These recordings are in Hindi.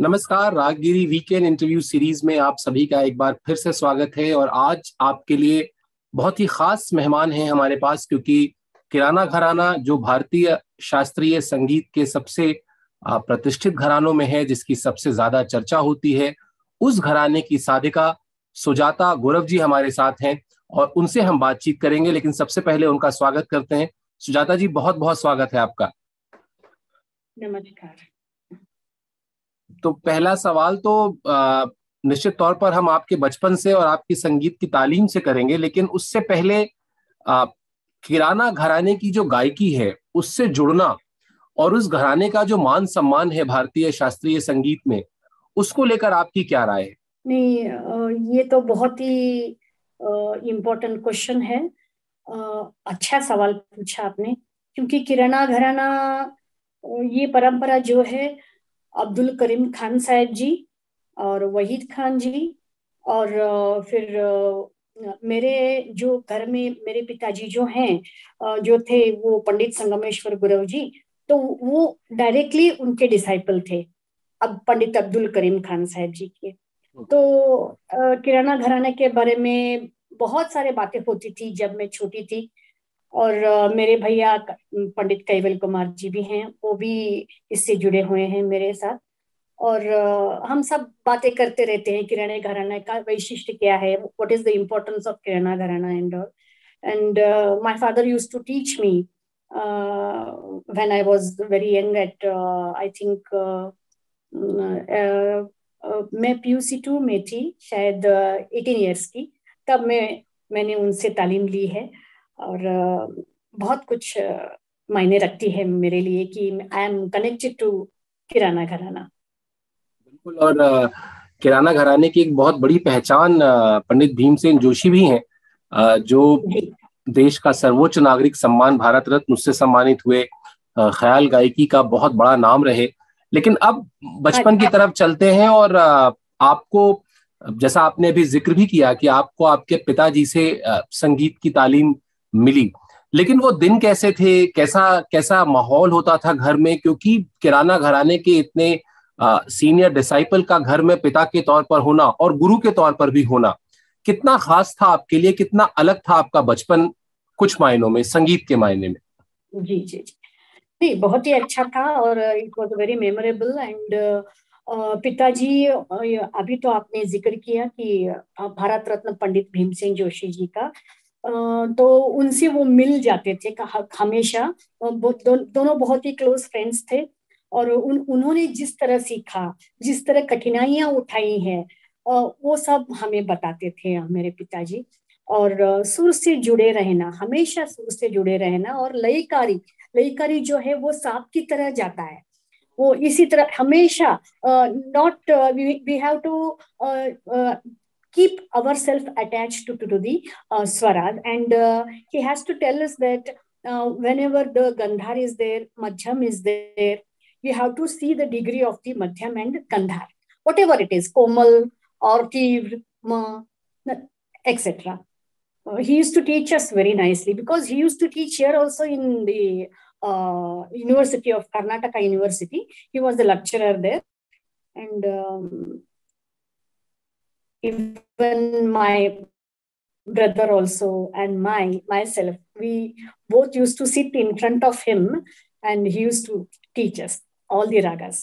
नमस्कार, रागगिरी वीकेंड इंटरव्यू सीरीज़ में आप सभी का एक बार फिर से स्वागत है और आज आपके लिए बहुत ही खास मेहमान हैं हमारे पास क्योंकि किराना घराना, जो भारतीय शास्त्रीय संगीत के सबसे प्रतिष्ठित घरानों में है, जिसकी सबसे ज़्यादा चर्चा होती है, उस घराने की साधिका सुजाता गौरव जी हमारे साथ हैं और उनसे हम बातचीत करेंगे, लेकिन सबसे पहले उनका स्वागत करते हैं। सुजाता जी बहुत बहुत स्वागत है आपका। नमस्कार। तो पहला सवाल तो निश्चित तौर पर हम आपके बचपन से और आपकी संगीत की तालीम से करेंगे, लेकिन उससे पहले किराना घराने की जो गायकी है, उससे जुड़ना और उस घराने का जो मान सम्मान है भारतीय शास्त्रीय संगीत में, उसको लेकर आपकी क्या राय है? नहीं ये तो बहुत ही इम्पोर्टेंट क्वेश्चन है। अच्छा सवाल पूछा आपने, क्योंकि किराना घराना ये परंपरा जो है अब्दुल करीम खान साहब जी और वहीद खान जी और फिर मेरे जो घर में मेरे पिताजी जो हैं जो थे वो पंडित संगमेश्वर गुरव जी तो वो डायरेक्टली उनके डिसाइपल थे अब पंडित अब्दुल करीम खान साहब जी के। तो किराना घराने के बारे में बहुत सारे बातें होती थी जब मैं छोटी थी। और मेरे भैया पंडित कैवल कुमार जी भी हैं, वो भी इससे जुड़े हुए हैं मेरे साथ। और हम सब बातें करते रहते हैं किराना घराना का वैशिष्ट क्या है what is the importance of Kirana Gharana and all and my father use to teach me when I was very young at I think मैं पीयूसी टू में थी, शायद एटीन ईयर्स की, तब मैं, मैंने उनसे तालीम ली है। और बहुत कुछ मायने रखती है मेरे लिए कि I am connected to Kirana Gharana. बिल्कुल और किराना घराने की एक बहुत बड़ी पहचान पंडित भीमसेन जोशी भी हैं जो देश का सर्वोच्च नागरिक सम्मान भारत रत्न उससे सम्मानित हुए ख्याल गायकी का बहुत बड़ा नाम रहे। लेकिन अब बचपन की तरफ़ चलते हैं और आपको जैसा आपने अभी ज़िक्र भी किया कि आपको आपके पिताजी से संगीत की तालीम मिली। लेकिन वो दिन कैसे थे? कैसा कैसा माहौल होता था घर में? क्योंकि किराना घराने के इतने आ, सीनियर डिसाइपल का घर में पिता के तौर पर होना और गुरु के तौर पर भी होना कितना खास था आपके लिए? कितना अलग था आपका बचपन कुछ मायनों में संगीत के मायने में? जी जी जी। नहीं बहुत ही अच्छा था और it was very memorable and पिताजी अभी तो आपने ज़िक्र किया कि भारत रत्न पंडित भीमसेन जोशी जी का तो उनसे वो मिल जाते थे हमेशा। दो, दोनों बहुत ही क्लोज फ्रेंड्स थे और उन उन्होंने जिस तरह सीखा जिस तरह कठिनाइयाँ उठाई हैं वो सब हमें बताते थे मेरे पिताजी। और सुर से जुड़े रहना हमेशा सुर से जुड़े रहना और लयकारी लयकारी जो है वो सांप की तरह जाता है। वो इसी तरह हमेशा not we have to keep ourselves attached to, to, to the uh, and uh, he has to tell us that uh, whenever the gandhar is there madhyam is there we have to see the degree of the Madhyam and Gandhar, whatever it is, Komal or Tivr, Ma, etc. He used to teach us very nicely because he used to teach here also in the uh, University of Karnataka University. He was the lecturer there. And um, even my brother also and my myself, we both used to sit in front of him and he used to teach us. All the ragas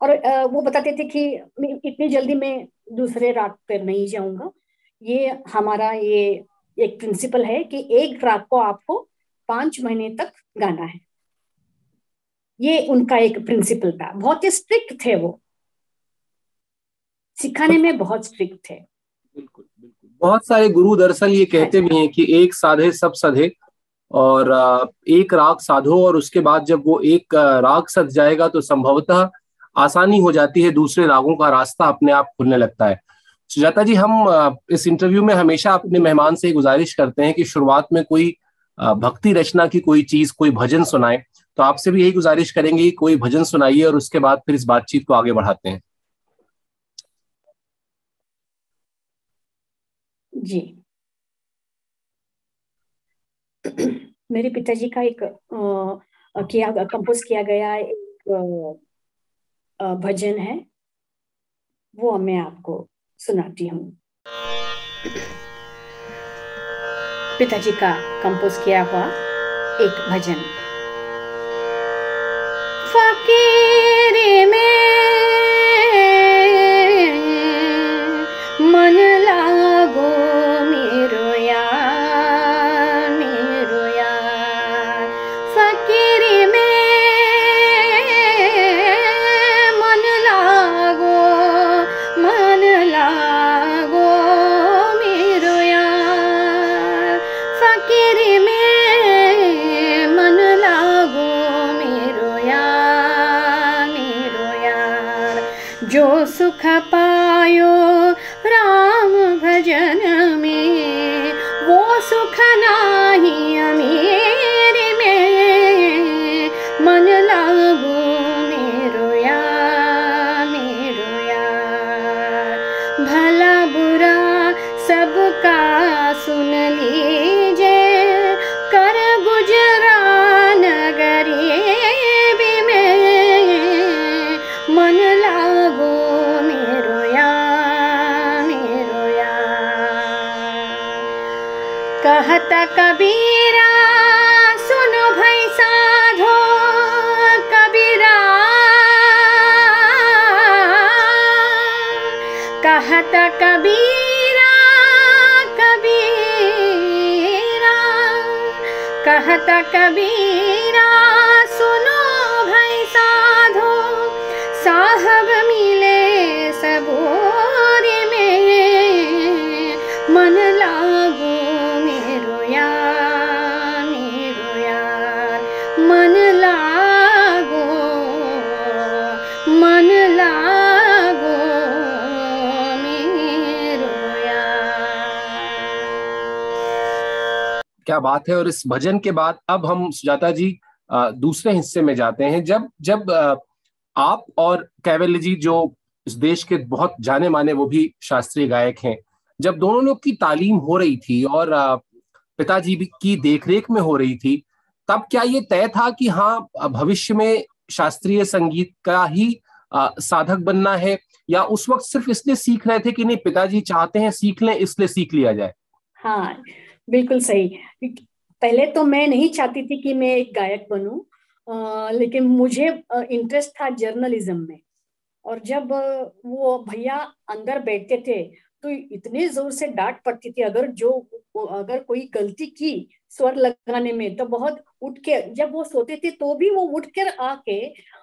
और वो बताते थे कि इतनी जल्दी मैं दूसरे राग पर नहीं जाऊँगा। ये हमारा ये एक प्रिंसिपल है कि एक राग को आपको पाँच महीने तक गाना है। ये उनका एक प्रिंसिपल था। बहुत ही स्ट्रिक्ट थे वो। सिखाने में बहुत स्ट्रिक्ट थे बिल्कुल बिल्कुल। बहुत सारे गुरु दरअसल ये कहते भी हैं कि एक साधे, सब सधे और एक राग साधो और उसके बाद जब वो एक राग सध जाएगा तो संभवतः आसानी हो जाती है दूसरे रागों का रास्ता अपने आप खुलने लगता है। सुजाता जी, हम इस इंटरव्यू में हमेशा अपने मेहमान से गुजारिश करते हैं कि शुरुआत में कोई भक्ति रचना की कोई चीज़, कोई भजन सुनाए। तो आपसे भी यही गुजारिश करेंगे कोई भजन सुनाइए और उसके बाद फिर इस बातचीत को आगे बढ़ाते हैं। जी। मेरे पिताजी का एक आ, किया कंपोज किया गया एक आ, भजन है। वो मैं आपको सुनाती हूँ। पिताजी का कंपोज किया हुआ एक भजन। कबीरा सुनो भाई साधो कबीरा। कहत कबीरा कबीरा। कहत कबीरा क्या बात है? और इस भजन के बाद अब हम सुजाता जी दूसरे हिस्से में जाते हैं। जब जब आप और कैवल्य जी जो इस देश के बहुत जाने माने वो भी शास्त्रीय गायक हैं, जब दोनों लोग की तालीम हो रही थी और पिताजी की देखरेख में हो रही थी, तब क्या ये तय था कि हाँ भविष्य में शास्त्रीय संगीत का ही साधक बनना है? या उस वक्त सिर्फ़ इसलिए सीख रहे थे कि नहीं, पिताजी चाहते हैं सीख लें, इसलिए सीख लिया जाए? हाँ बिल्कुल सही। पहले तो मैं नहीं चाहती थी कि मैं एक गायक बनूं लेकिन मुझे इंटरेस्ट था जर्नलिज्म में। और जब वो भैया अंदर बैठते थे तो इतने ज़ोर से डांट पड़ती थी। अगर जो अगर कोई गलती की स्वर लगाने में तो बहुत उठ के जब वो सोते थे तो भी वो उठ कर आके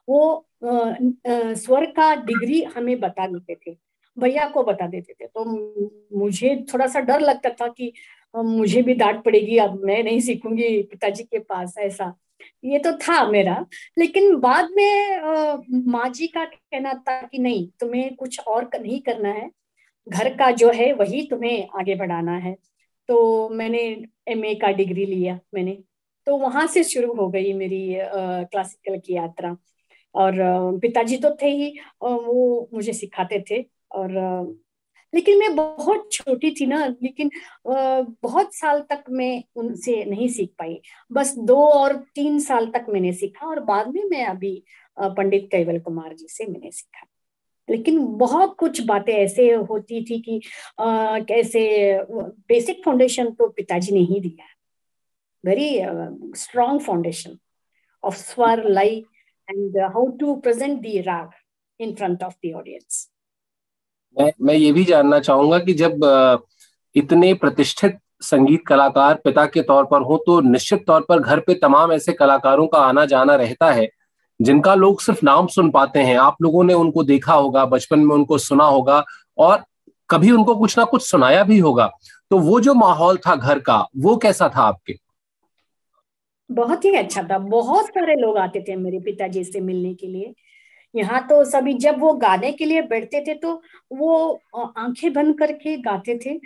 वो आ, आ, स्वर का डिग्री हमें बता देते थे। भैया को बता देते थे। तो मुझे थोड़ा सा डर लगता था कि मुझे भी डांट पड़ेगी, अब मैं नहीं सीखूँगी पिताजी के पास ऐसा। ये तो था मेरा। लेकिन बाद में माँ जी का कहना था कि नहीं, तुम्हें कुछ और नहीं करना है। घर का जो है, वही तुम्हें आगे बढ़ाना है। तो मैंने एमए का डिग्री लिया मैंने। तो वहाँ से शुरू हो गई मेरी क्लासिकल की यात्रा। और पिताजी तो थे ही वो मुझे सिखाते थे। और लेकिन मैं बहुत छोटी थी ना लेकिन बहुत साल तक मैं उनसे नहीं सीख पाई। बस दो और तीन साल तक मैंने सीखा और बाद में मैं अभी पंडित कैवल कुमार जी से मैंने सीखा। लेकिन बहुत कुछ बातें ऐसे होती थी कि आ, कैसे बेसिक फाउंडेशन तो पिताजी ने ही दिया। Very strong foundation of swar laya and how to present the raga in front of the audience मैं मैं ये भी जानना चाहूँगा कि जब इतने प्रतिष्ठित संगीत कलाकार पिता के तौर पर हो तो निश्चित तौर पर घर पे तमाम ऐसे कलाकारों का आना जाना रहता है, जिनका लोग सिर्फ़ नाम सुन पाते हैं। आप लोगों ने उनको देखा होगा, बचपन में उनको सुना होगा, और कभी उनको कुछ ना कुछ सुनाया भी होगा। तो वो जो माहौल था घर का, वो कैसा था आपके? बहुत ही अच्छा था। बहुत सारे लोग आते थे मेरे पिताजी से मिलने के लिए। यहाँ तो सभी जब वो गाने के लिए बैठते थे तो वो आँखें बंद करके गाते थे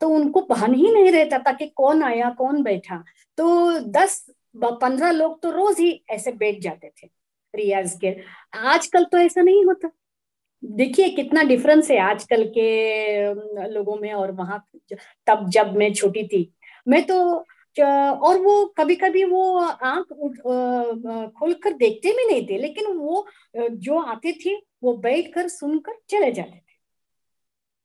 तो उनको भान ही नहीं रहता था कि कौन आया, कौन बैठा। तो दस पंद्रह लोग तो रोज ही ऐसे बैठ जाते थे रियाज के। आजकल तो ऐसा नहीं होता। देखिए कितना डिफरेंस है आजकल के लोगों में और वहाँ तब जब मैं छोटी थी। मैं तो और वो कभी कभी वो आँख खोलकर देखते भी नहीं थे लेकिन वो जो आते थे वो बैठ कर सुनकर चले जाते थे।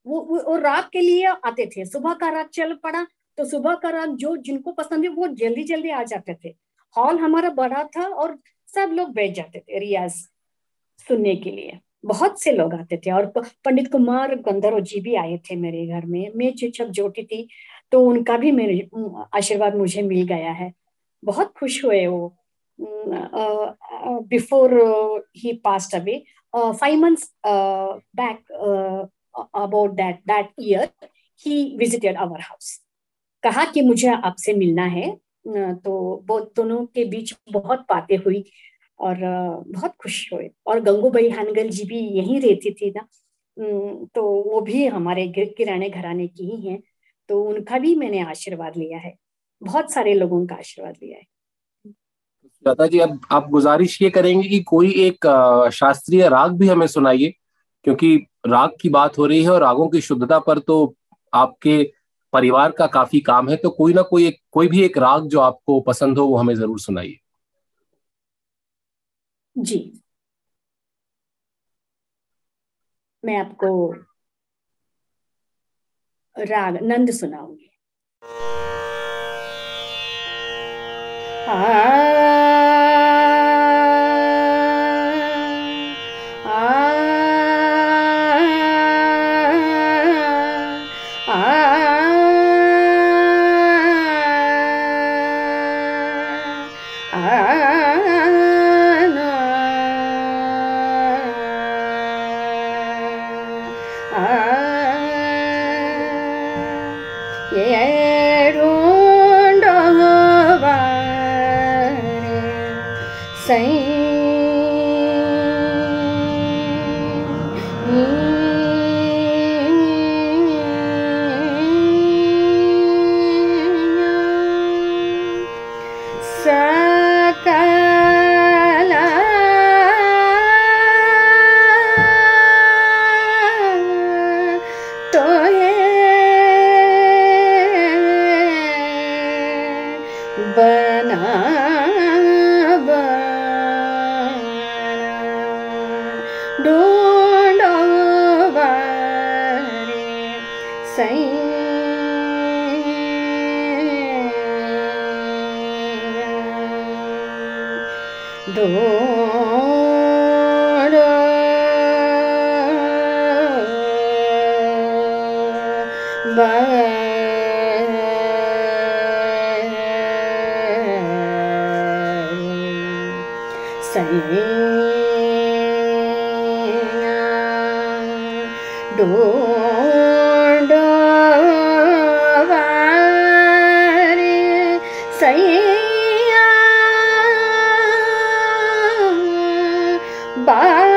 वो, वो, वो राग के लिए आते थे। सुबह का राग चल पड़ा तो सुबह का राग जो जिनको पसंद है वो जल्दी जल्दी आ जाते थे। हॉल हमारा बड़ा था और सब लोग बैठ जाते थे रियाज सुनने के लिए। बहुत से लोग आते थे और पंडित कुमार गंधर्व जी भी आए थे मेरे घर में। मैं जब जोटी थी। तो उनका भी मेरे, आशीर्वाद मुझे मिल गया है। बहुत खुश हुए वो। Before he passed away five months back about that that year he visited our house कहा कि मुझे आपसे मिलना है। तो वो दोनों के बीच बहुत बातें हुई और बहुत खुश हुए। और गंगूबाई हानगल जी भी यहीं रहती थी ना। तो वो भी हमारे किराने घराने की ही हैं। तो उनका भी मैंने आशीर्वाद लिया है। बहुत सारे लोगों का आशीर्वाद लिया है। दादा जी अब आप गुजारिश ये करेंगे कि कोई एक शास्त्रीय राग भी हमें सुनाइए क्योंकि राग की बात हो रही है और रागों की शुद्धता पर तो आपके परिवार का काफ़ी काम है तो कोई ना कोई एक कोई भी एक राग जो आपको पसंद हो वो हमें ज़रूर सुनाइए। जी। मैं आपको राग नंद सुनाऊँगी। सै ah,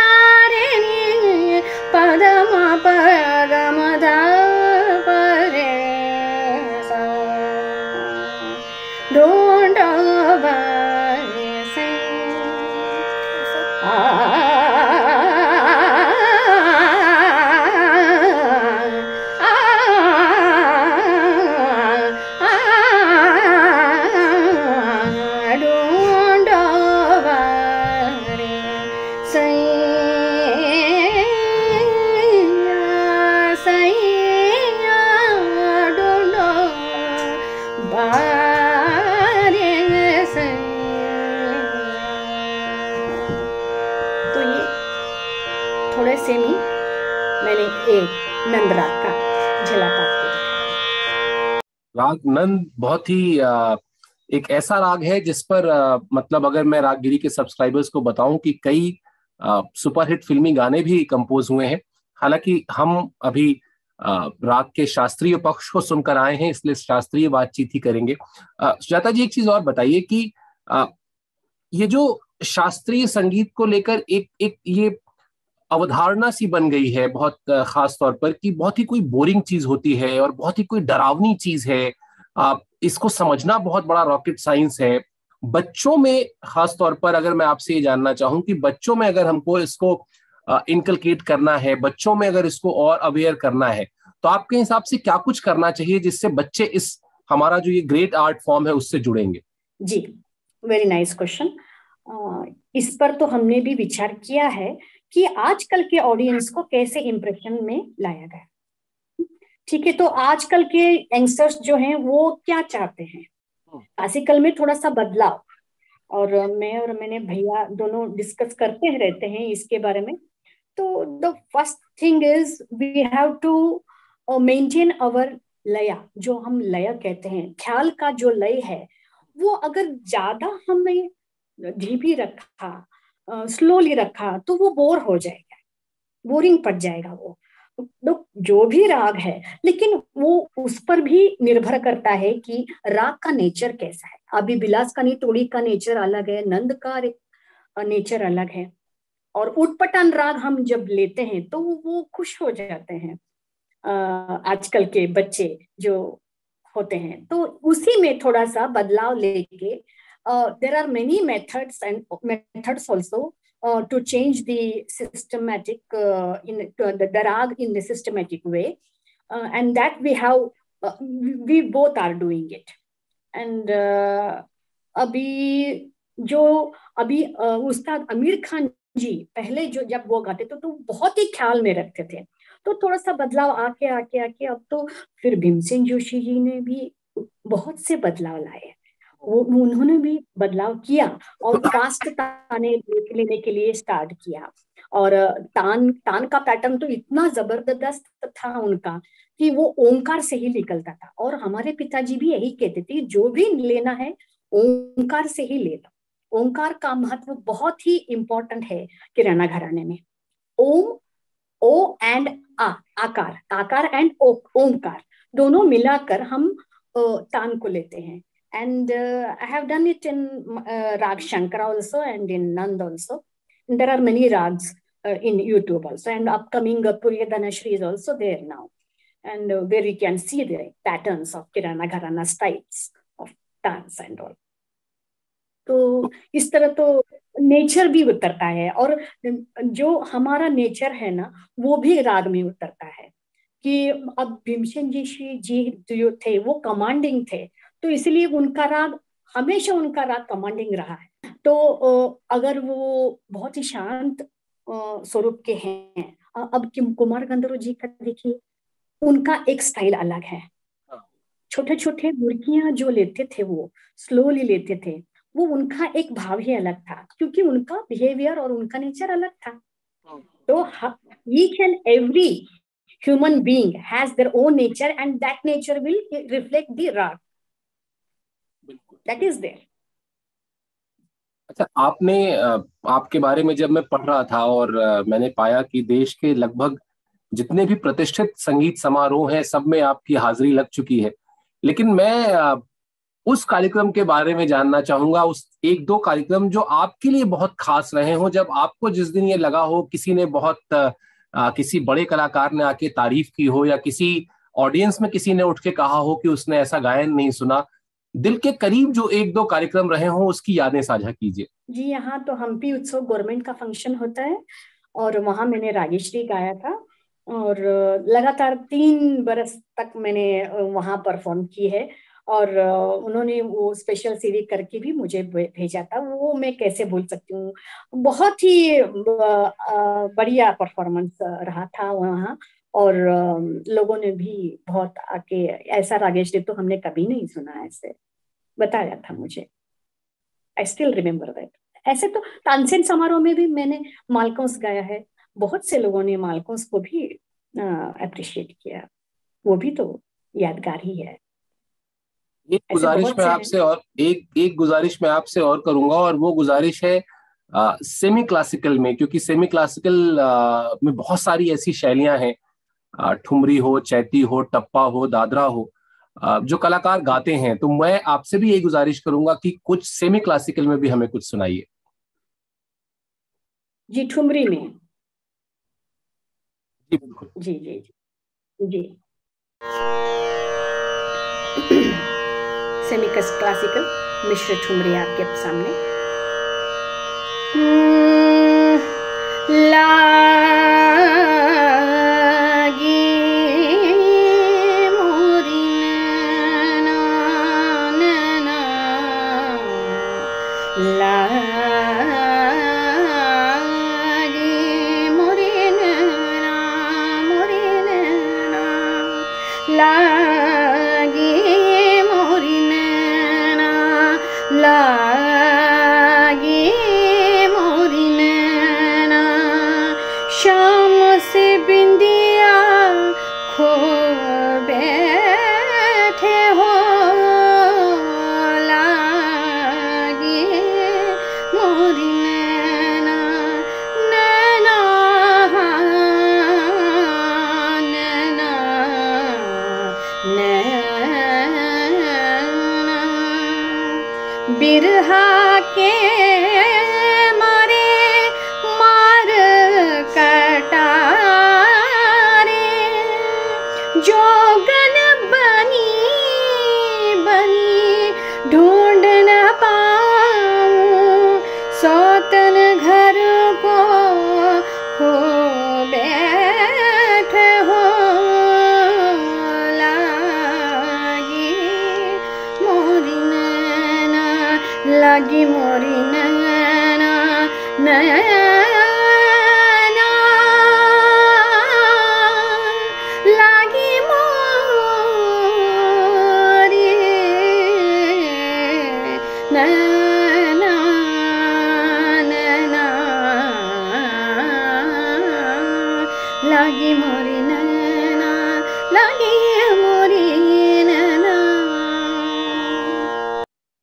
राग, नंद बहुत ही एक ऐसा राग है जिस पर मतलब अगर मैं रागगिरी के सब्सक्राइबर्स को बताऊँ कि कई सुपरहिट फिल्मी गाने भी कंपोज हुए हैं। हालाँकि हम अभी राग के शास्त्रीय पक्ष को सुनकर आए हैं, इसलिए शास्त्रीय बातचीत ही करेंगे। सुजाता जी, एक चीज़ और बताइए कि ये जो शास्त्रीय संगीत को लेकर एक एक ये अवधारणा सी बन गई है बहुत खास तौर पर कि बहुत ही कोई बोरिंग चीज़ होती है और बहुत ही कोई डरावनी चीज़ है। इसको समझना बहुत बड़ा रॉकेट साइंस है। बच्चों में खास तौर पर अगर मैं आपसे ये जानना चाहूँ कि बच्चों में अगर हमको इसको इनकलकेट करना है, बच्चों में अगर इसको और अवेयर करना है तो आपके हिसाब से क्या कुछ करना चाहिए जिससे बच्चे इस, हमारा जो ये ग्रेट आर्ट फॉर्म है उससे जुड़ेंगे? जी वेरी नाइस क्वेश्चन इस पर तो हमने भी विचार किया है कि आजकल के ऑडियंस को कैसे इंप्रेशन में लाया गया। ठीक है तो आजकल के यंगस्टर्स जो हैं वो क्या चाहते हैं? क्लासिकल में थोड़ा सा बदलाव। और मैं और मैंने भैया दोनों डिस्कस करते हैं रहते हैं इसके बारे में। तो the first thing is we have to maintain our laya जो हम लय कहते हैं ख्याल का जो लय है वो अगर ज़्यादा हमने धीमी रखा स्लोली रखा तो वो बोर हो जाएगा। बोरिंग पड़ जाएगा वो। जो भी राग है, लेकिन वो उस पर भी निर्भर करता है कि राग का नेचर कैसा है। अभी बिलास का निटोड़ी का नेचर अलग है, नंद का नेचर अलग है। और उटपटान राग हम जब लेते हैं तो वो खुश हो जाते हैं आजकल के बच्चे जो होते हैं। तो उसी में थोड़ा सा बदलाव लेके there are many methods and methods also to change the systematic in the rag in the systematic way. Uh, and that we have uh, we both are doing it. And uh, अभी जो अभी उसका आमिर खान जी पहले जो जब वो गाते तो, तो बहुत ही ख्याल में रखते थे। तो थोड़ा सा बदलाव आके आके आके अब तो फिर भीमसेन जोशी जी ने भी बहुत से बदलाव लाए वो उन्होंने भी बदलाव किया और फास्ट ताने लेने के लिए स्टार्ट किया। और तान तान का पैटर्न तो इतना ज़बरदस्त था उनका कि वो ओंकार से ही निकलता था। और हमारे पिताजी भी यही कहते थे, जो भी लेना है, ओंकार से ही ले लो। ओंकार का महत्व बहुत ही इंपॉर्टेंट है किराना घराने में। ओम, ओ एंड आ, आकार आकार एंड ओ, ओंकार, दोनों मिलाकर हम तान को लेते हैं। And uh, I have done it in uh, Rag Shankara also and in Nand also. And there are many rags uh, in YouTube also, and upcoming uh, Purya Dhanashri is also there now, and uh, where we can see the patterns of Kirana Gharana styles of dance and all. तो इस तरह तो नेचर भी उतरता है और जो हमारा नेचर है ना वो भी राग में उतरता है कि अब भीमसेन जी श्री जी जो थे वो कमांडिंग थे तो इसलिए उनका राग हमेशा उनका राग कमांडिंग रहा है। तो अगर वो बहुत ही शांत स्वरूप के हैं अब किम कुमार गंधर्व जी का देखिए उनका एक स्टाइल अलग है। छोटे छोटे मुर्गियाँ जो लेते थे वो स्लोली लेते थे वो उनका एक भाव ही अलग था क्योंकि उनका बिहेवियर और उनका नेचर अलग था। तो each and every human being has their own nature and that nature will reflect the raga that is there अच्छा आपने आपके बारे में जब मैं पढ़ रहा था और मैंने पाया कि देश के लगभग जितने भी प्रतिष्ठित संगीत समारोह हैं सब में आपकी हाजिरी लग चुकी है। लेकिन मैं उस कार्यक्रम के बारे में जानना चाहूँगा उस एक दो कार्यक्रम जो आपके लिए बहुत खास रहे हो जब आपको जिस दिन ये लगा हो किसी ने बहुत आ, किसी बड़े कलाकार ने आके तारीफ़ की हो या किसी ऑडियंस में किसी ने उठ के कहा हो कि उसने ऐसा गायन नहीं सुना दिल के करीब जो एक दो कार्यक्रम रहे हों, उसकी यादें साझा कीजिए। जी, यहाँ तो हम्पी उत्सव गवर्नमेंट का फ़ंक्शन होता है और वहाँ मैंने रागेश्वरी गाया था और लगातार तीन बरस तक मैंने वहाँ परफॉर्म की है और उन्होंने वो स्पेशल सीरीज़ करके भी मुझे भेजा था। वो मैं कैसे भूल सकती हूँ? बहुत ही बढ़िया परफॉर्मेंस रहा था वहाँ। और लोगों ने भी बहुत आके ऐसा रागेश देव तो हमने कभी नहीं सुना ऐसे। बताया था मुझे। आई स्टिल रिमेम्बर दैट ऐसे तो तानसेन समारोह में भी मैंने मालकोंस गाया है। बहुत से लोगों ने मालकोंस को भी अप्रिशिएट किया। वो भी तो यादगार ही है। एक गुजारिश मैं आपसे और एक एक गुजारिश मैं आपसे और करूँगा और वो गुजारिश है सेमी क्लासिकल में क्योंकि सेमी क्लासिकल में बहुत सारी ऐसी शैलियाँ हैं। ठुमरी हो चैती हो टप्पा हो दादरा हो जो कलाकार गाते हैं तो मैं आपसे भी यही गुजारिश करूँगा कि कुछ सेमी क्लासिकल में भी हमें कुछ सुनाइए। जी ठुमरी में। जी बिल्कुल। जी जी जी। सेमी क्लासिकल मिश्र ठुमरी आपके सामने। ला लागी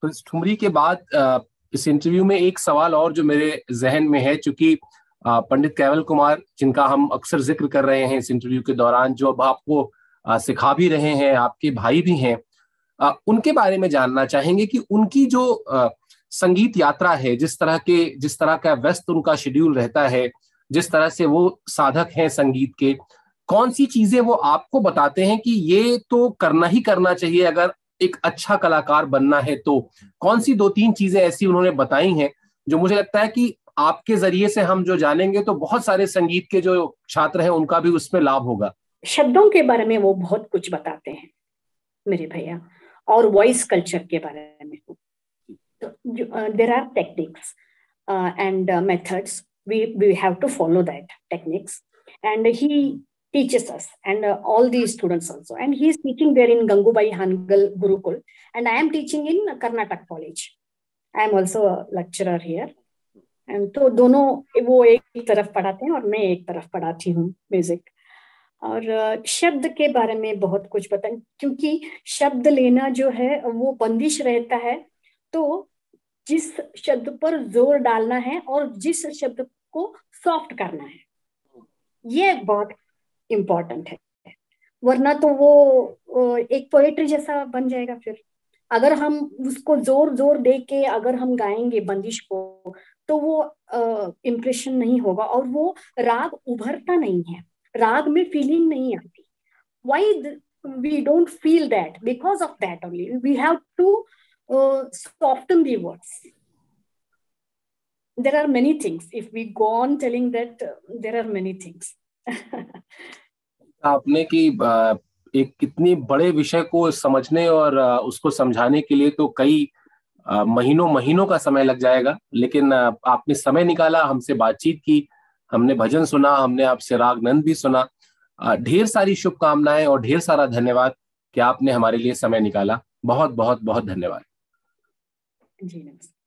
तो इस ठुमरी के बाद इस इंटरव्यू में एक सवाल और जो मेरे जहन में है, चूँकि पंडित कैवल कुमार, जिनका हम अक्सर ज़िक्र कर रहे हैं इस इंटरव्यू के दौरान, जो अब आपको सिखा भी रहे हैं, आपके भाई भी हैं उनके बारे में जानना चाहेंगे कि उनकी जो संगीत यात्रा है, जिस तरह के, जिस तरह का व्यस्त उनका शेड्यूल रहता है, जिस तरह से वो साधक हैं संगीत के, कौन सी चीज़ें वो आपको बताते हैं कि ये तो करना ही करना चाहिए, अगर एक अच्छा कलाकार बनना है तो। कौन सी दो तीन चीज़ें ऐसी उन्होंने बताई हैं जो मुझे लगता है कि आपके ज़रिए से हम जो जानेंगे तो बहुत सारे संगीत के जो छात्र हैं उनका भी उसमें लाभ होगा। शब्दों के बारे में वो बहुत कुछ बताते हैं मेरे भैया, और वॉइस कल्चर के बारे में। There are techniques and methods we we have to follow that techniques and he teaches us and uh, all these students also. And he is teaching there in Gangubai Hangal Gurukul. And I am teaching in Karnataka College. I am also a lecturer here. And तो दोनों वो एक तरफ़ पढ़ाते हैं और मैं एक तरफ़ पढ़ाती हूँ म्यूज़िक और शब्द के बारे में बहुत कुछ पता क्योंकि शब्द लेना जो है वो बंदिश रहता है तो जिस शब्द पर ज़ोर डालना है और जिस शब्द को सॉफ्ट करना है ये बहुत इम्पोर्टेंट है। वरना तो वो एक पोएट्री जैसा बन जाएगा फिर। अगर हम उसको ज़ोर ज़ोर दे के अगर हम गाएँगे बंदिश को तो वो इम्प्रेशन नहीं होगा और वो राग उभरता नहीं है। राग में फीलिंग नहीं आती। Why we don't feel that because of that only we have to soften the words. There are many things. If we go on telling that uh, there are many things. आपने की एक कितनी बड़े विषय को समझने और उसको समझाने के लिए तो कई महीनों महीनों का समय लग जाएगा, लेकिन आपने समय निकाला, हमसे बातचीत की, हमने भजन सुना, हमने आपसे राग नंद भी सुना। ढेर सारी शुभकामनाएँ और ढेर सारा धन्यवाद कि आपने हमारे लिए समय निकाला। बहुत बहुत बहुत धन्यवाद। जी, नमस्ते।